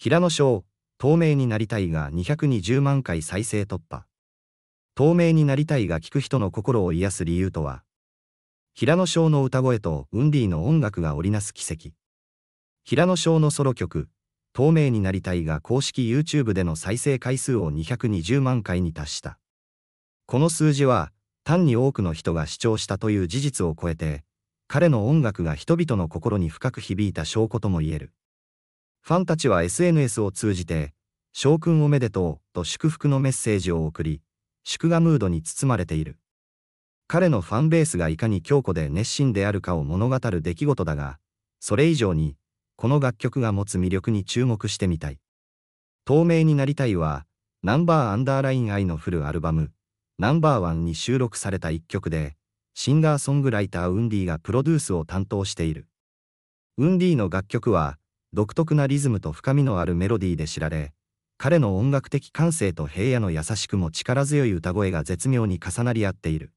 平野翔、透明になりたいが220万回再生突破。透明になりたいが聞く人の心を癒す理由とは平野翔の歌声とウンディの音楽が織りなす奇跡。平野翔のソロ曲、透明になりたいが公式 YouTube での再生回数を220万回に達した。この数字は、単に多くの人が視聴したという事実を超えて、彼の音楽が人々の心に深く響いた証拠とも言える。ファンたちは SNS を通じて、翔くんおめでとうと祝福のメッセージを送り、祝賀ムードに包まれている。彼のファンベースがいかに強固で熱心であるかを物語る出来事だが、それ以上に、この楽曲が持つ魅力に注目してみたい。透明になりたいは、ナンバーアンダーライン愛のフルアルバム、ナンバーワンに収録された一曲で、シンガーソングライターウンディがプロデュースを担当している。ウンディの楽曲は、独特なリズムと深みのあるメロディーで知られ、彼の音楽的感性と平野の優しくも力強い歌声が絶妙に重なり合っている。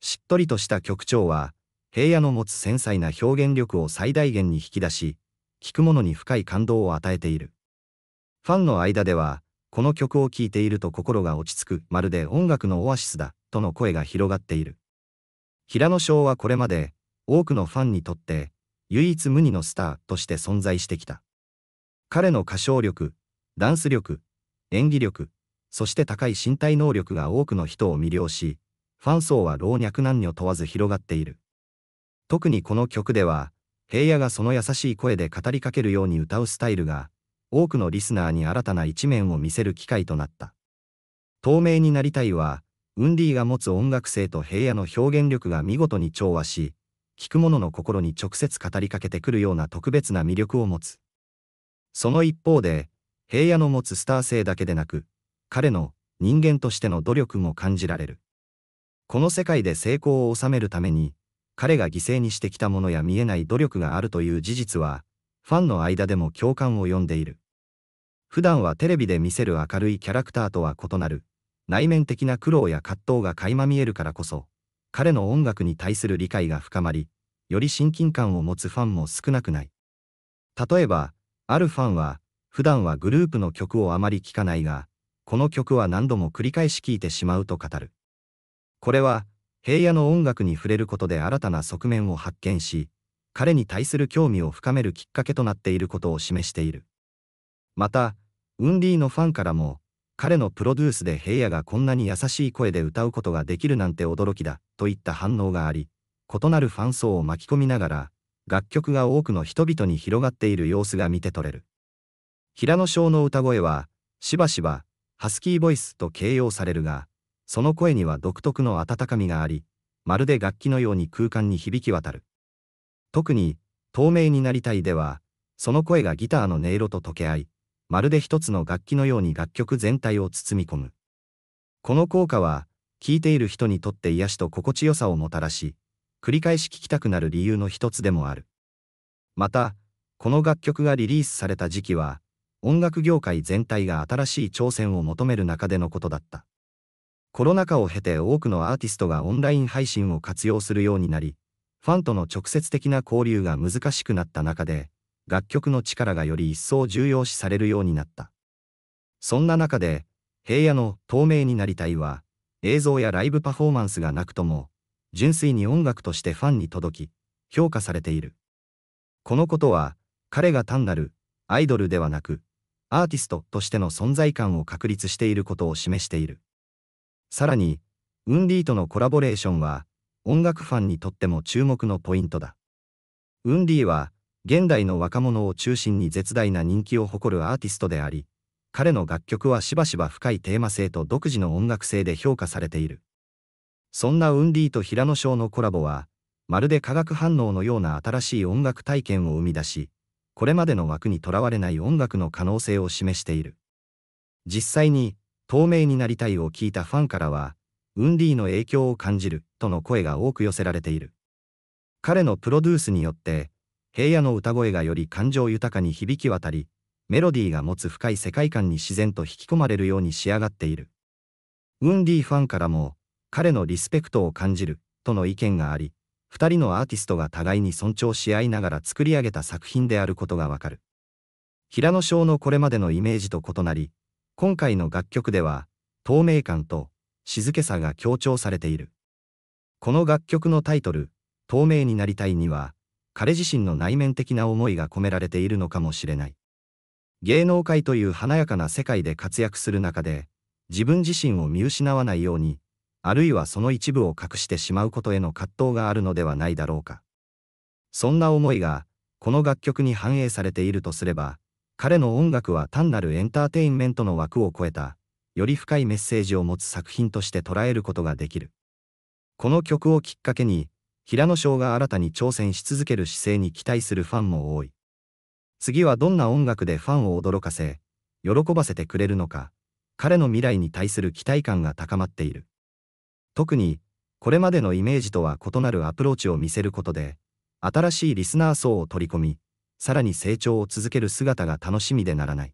しっとりとした曲調は、平野の持つ繊細な表現力を最大限に引き出し、聴く者に深い感動を与えている。ファンの間では、この曲を聴いていると心が落ち着く、まるで音楽のオアシスだ、との声が広がっている。平野翔はこれまで、多くのファンにとって、唯一無二のスターとして存在してきた。彼の歌唱力、ダンス力、演技力、そして高い身体能力が多くの人を魅了し、ファン層は老若男女問わず広がっている。特にこの曲では、平野がその優しい声で語りかけるように歌うスタイルが、多くのリスナーに新たな一面を見せる機会となった。透明になりたいは、ウンディが持つ音楽性と平野の表現力が見事に調和し、聞く者の心に直接語りかけてくるような特別な魅力を持つ。その一方で、平野の持つスター性だけでなく、彼の人間としての努力も感じられる。この世界で成功を収めるために、彼が犠牲にしてきたものや見えない努力があるという事実は、ファンの間でも共感を呼んでいる。普段はテレビで見せる明るいキャラクターとは異なる、内面的な苦労や葛藤が垣間見えるからこそ、彼の音楽に対する理解が深まり、より親近感を持つファンも少なくない。例えば、あるファンは、普段はグループの曲をあまり聴かないが、この曲は何度も繰り返し聴いてしまうと語る。これは、平野の音楽に触れることで新たな側面を発見し、彼に対する興味を深めるきっかけとなっていることを示している。また、ウンディのファンからも、彼のプロデュースで平野がこんなに優しい声で歌うことができるなんて驚きだ、といった反応があり、異なるファン層を巻き込みながら、楽曲が多くの人々に広がっている様子が見て取れる。平野翔の歌声は、しばしば、ハスキーボイスと形容されるが、その声には独特の温かみがあり、まるで楽器のように空間に響き渡る。特に、透明になりたいでは、その声がギターの音色と溶け合い、まるで一つの楽器のように楽曲全体を包み込む。この効果は、聴いている人にとって癒しと心地よさをもたらし、繰り返し聴きたくなる理由の一つでもある。また、この楽曲がリリースされた時期は、音楽業界全体が新しい挑戦を求める中でのことだった。コロナ禍を経て多くのアーティストがオンライン配信を活用するようになり、ファンとの直接的な交流が難しくなった中で、楽曲の力がより一層重要視されるようになった。そんな中で、平野の透明になりたいは、映像やライブパフォーマンスがなくとも、純粋に音楽としてファンに届き、評価されている。このことは、彼が単なるアイドルではなく、アーティストとしての存在感を確立していることを示している。さらに、ウンディとのコラボレーションは、音楽ファンにとっても注目のポイントだ。ウンディは、現代の若者を中心に絶大な人気を誇るアーティストであり、彼の楽曲はしばしば深いテーマ性と独自の音楽性で評価されている。そんなウンディと平野翔のコラボは、まるで化学反応のような新しい音楽体験を生み出し、これまでの枠にとらわれない音楽の可能性を示している。実際に、透明になりたいを聞いたファンからは、ウンディの影響を感じるとの声が多く寄せられている。彼のプロデュースによって、平野の歌声がより感情豊かに響き渡り、メロディーが持つ深い世界観に自然と引き込まれるように仕上がっている。ウンディファンからも、彼のリスペクトを感じる、との意見があり、二人のアーティストが互いに尊重し合いながら作り上げた作品であることがわかる。平野翔のこれまでのイメージと異なり、今回の楽曲では、透明感と静けさが強調されている。この楽曲のタイトル、透明になりたいには、彼自身の内面的な思いが込められているのかもしれない。芸能界という華やかな世界で活躍する中で、自分自身を見失わないように、あるいはその一部を隠してしまうことへの葛藤があるのではないだろうか。そんな思いが、この楽曲に反映されているとすれば、彼の音楽は単なるエンターテインメントの枠を超えた、より深いメッセージを持つ作品として捉えることができる。この曲をきっかけに、平野翔が新たに挑戦し続ける姿勢に期待するファンも多い。次はどんな音楽でファンを驚かせ、喜ばせてくれるのか、彼の未来に対する期待感が高まっている。特に、これまでのイメージとは異なるアプローチを見せることで、新しいリスナー層を取り込み、さらに成長を続ける姿が楽しみでならない。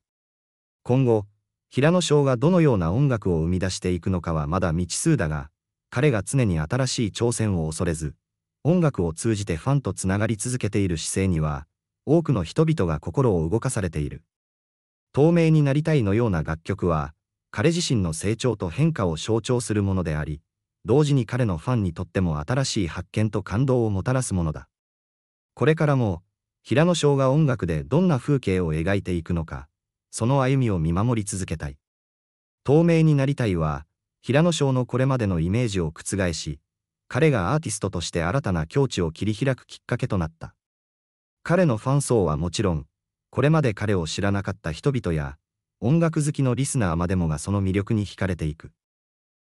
今後、平野翔がどのような音楽を生み出していくのかはまだ未知数だが、彼が常に新しい挑戦を恐れず、音楽を通じてファンとつながり続けている姿勢には、多くの人々が心を動かされている。透明になりたいのような楽曲は、彼自身の成長と変化を象徴するものであり、同時に彼のファンにとっても新しい発見と感動をもたらすものだ。これからも、平野翔が音楽でどんな風景を描いていくのか、その歩みを見守り続けたい。透明になりたいは、平野翔のこれまでのイメージを覆し、彼がアーティストとして新たな境地を切り開くきっかけとなった。彼のファン層はもちろん、これまで彼を知らなかった人々や、音楽好きのリスナーまでもがその魅力に惹かれていく。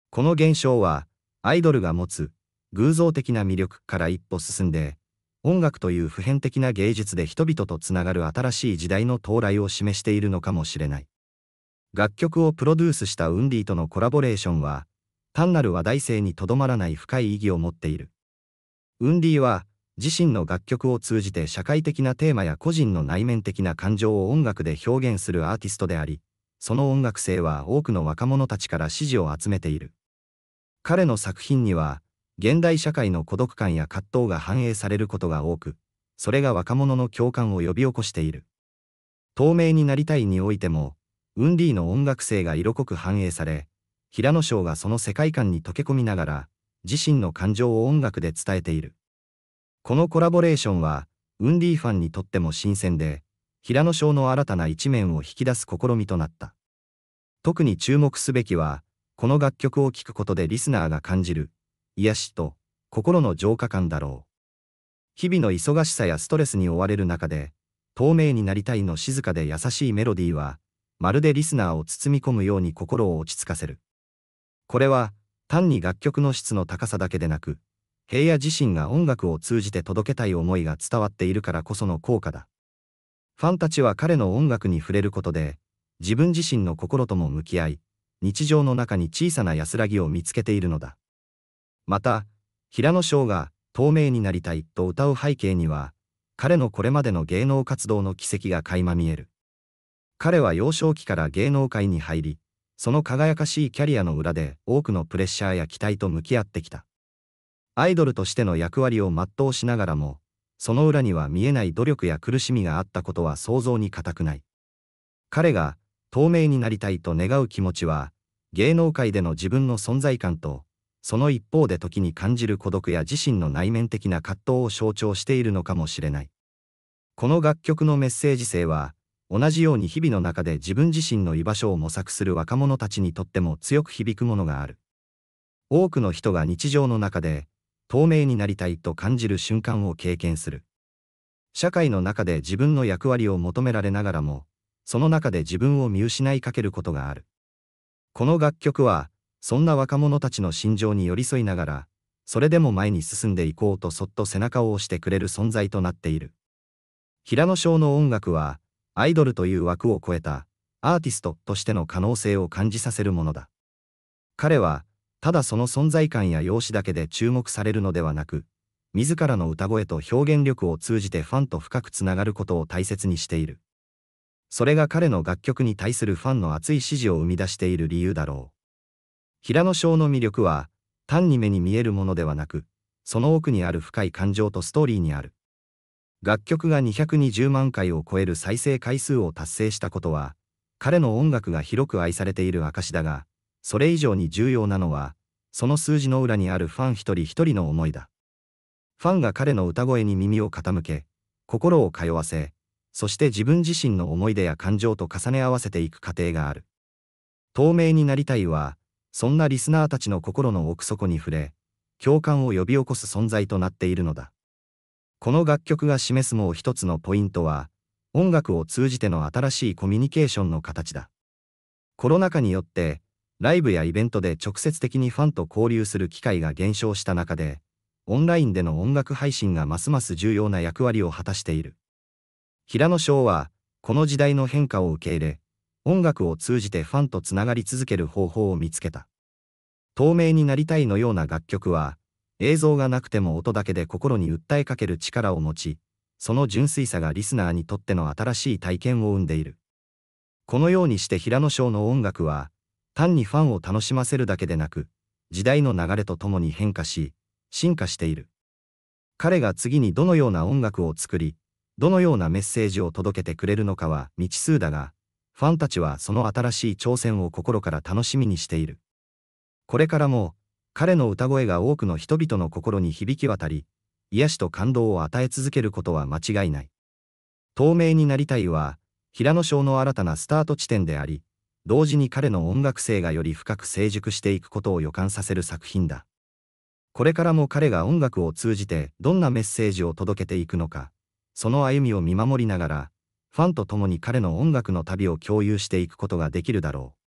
この現象は、アイドルが持つ偶像的な魅力から一歩進んで、音楽という普遍的な芸術で人々とつながる新しい時代の到来を示しているのかもしれない。楽曲をプロデュースしたウンディとのコラボレーションは、単なる話題性にとどまらない深い意義を持っている。ウンディは、自身の楽曲を通じて社会的なテーマや個人の内面的な感情を音楽で表現するアーティストであり、その音楽性は多くの若者たちから支持を集めている。彼の作品には、現代社会の孤独感や葛藤が反映されることが多く、それが若者の共感を呼び起こしている。透明になりたいにおいても、ウンディの音楽性が色濃く反映され、平野翔がその世界観に溶け込みながら、自身の感情を音楽で伝えている。このコラボレーションは、ウンディファンにとっても新鮮で、平野翔の新たな一面を引き出す試みとなった。特に注目すべきは、この楽曲を聴くことでリスナーが感じる癒しと心の浄化感だろう。日々の忙しさやストレスに追われる中で、透明になりたいの静かで優しいメロディーは、まるでリスナーを包み込むように心を落ち着かせる。これは、単に楽曲の質の高さだけでなく、平野自身が音楽を通じて届けたい思いが伝わっているからこその効果だ。ファンたちは彼の音楽に触れることで、自分自身の心とも向き合い、日常の中に小さな安らぎを見つけているのだ。また、平野翔が透明になりたいと歌う背景には、彼のこれまでの芸能活動の軌跡が垣間見える。彼は幼少期から芸能界に入り、その輝かしいキャリアの裏で多くのプレッシャーや期待と向き合ってきた。アイドルとしての役割を全うしながらも、その裏には見えない努力や苦しみがあったことは想像に難くない。彼が透明になりたいと願う気持ちは、芸能界での自分の存在感と、その一方で時に感じる孤独や自身の内面的な葛藤を象徴しているのかもしれない。この楽曲のメッセージ性は、同じように日々の中で自分自身の居場所を模索する若者たちにとっても強く響くものがある。多くの人が日常の中で、透明になりたいと感じる瞬間を経験する。社会の中で自分の役割を求められながらも、その中で自分を見失いかけることがある。この楽曲は、そんな若者たちの心情に寄り添いながら、それでも前に進んでいこうとそっと背中を押してくれる存在となっている。平野翔の音楽は、アイドルという枠を超えた、アーティストとしての可能性を感じさせるものだ。彼は、ただその存在感や容姿だけで注目されるのではなく、自らの歌声と表現力を通じてファンと深くつながることを大切にしている。それが彼の楽曲に対するファンの熱い支持を生み出している理由だろう。平野翔の魅力は、単に目に見えるものではなく、その奥にある深い感情とストーリーにある。楽曲が220万回を超える再生回数を達成したことは、彼の音楽が広く愛されている証だが、それ以上に重要なのは、その数字の裏にあるファン一人一人の思いだ。ファンが彼の歌声に耳を傾け、心を通わせ、そして自分自身の思い出や感情と重ね合わせていく過程がある。透明になりたいは、そんなリスナーたちの心の奥底に触れ、共感を呼び起こす存在となっているのだ。この楽曲が示すもう一つのポイントは、音楽を通じての新しいコミュニケーションの形だ。コロナ禍によって、ライブやイベントで直接的にファンと交流する機会が減少した中で、オンラインでの音楽配信がますます重要な役割を果たしている。平野翔は、この時代の変化を受け入れ、音楽を通じてファンとつながり続ける方法を見つけた。透明になりたいのような楽曲は、映像がなくても音だけで心に訴えかける力を持ち、その純粋さがリスナーにとっての新しい体験を生んでいる。このようにして平野翔の音楽は、単にファンを楽しませるだけでなく、時代の流れとともに変化し、進化している。彼が次にどのような音楽を作り、どのようなメッセージを届けてくれるのかは未知数だが、ファンたちはその新しい挑戦を心から楽しみにしている。これからも、彼の歌声が多くの人々の心に響き渡り、癒しと感動を与え続けることは間違いない。透明になりたいは、平野翔の新たなスタート地点であり、同時に彼の音楽性がより深く成熟していくことを予感させる作品だ。これからも彼が音楽を通じてどんなメッセージを届けていくのか、その歩みを見守りながら、ファンと共に彼の音楽の旅を共有していくことができるだろう。